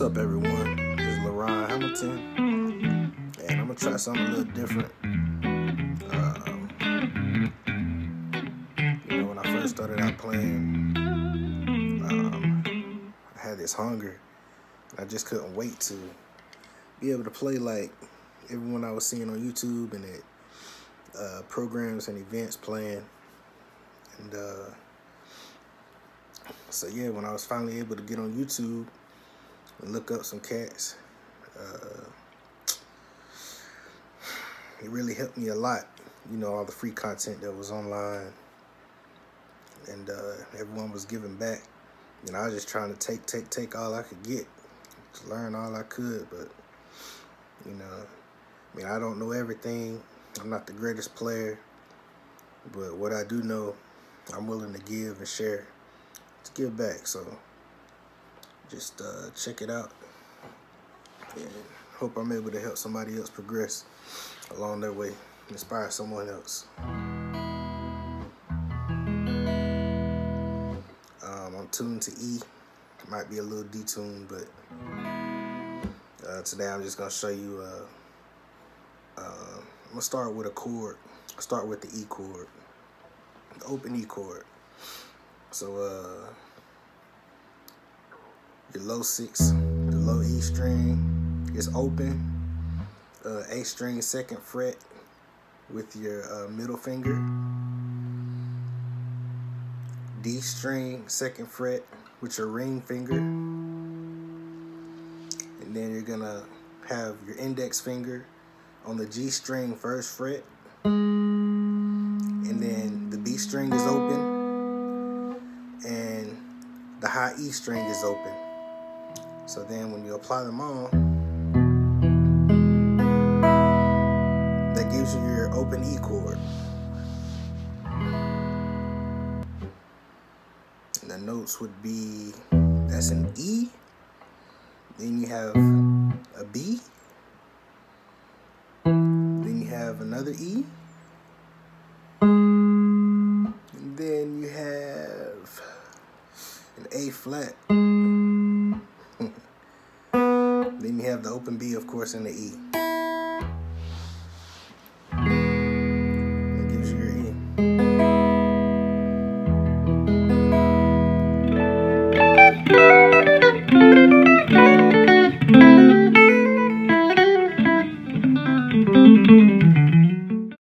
up, everyone? It's LaRon Hamilton, and I'm gonna try something a little different. Um, you know, when I first started out playing, um, I had this hunger. I just couldn't wait to be able to play like everyone I was seeing on YouTube and at uh, programs and events playing. And uh, so yeah, when I was finally able to get on YouTube look up some cats, uh, it really helped me a lot. You know, all the free content that was online, and uh, everyone was giving back. And I was just trying to take, take, take all I could get, to learn all I could. But you know, I mean, I don't know everything. I'm not the greatest player, but what I do know, I'm willing to give and share to give back. So just uh, check it out and hope I'm able to help somebody else progress along their way, inspire someone else. Um, I'm tuned to E. Might be a little detuned, but uh, today I'm just gonna show you. Uh, uh, I'm gonna start with a chord. Start with the E chord, the open E chord. So your low six, the low E string is open. Uh, A string second fret with your uh, middle finger. D string second fret with your ring finger. And then you're gonna have your index finger on the G string first fret. And then the B string is open. And the high E string is open. So then when you apply them on, that gives you your open E chord. And the notes would be, that's an E. Then you have a B. Then you have another E. And then you have an A flat. Have the open B, of course, and the E.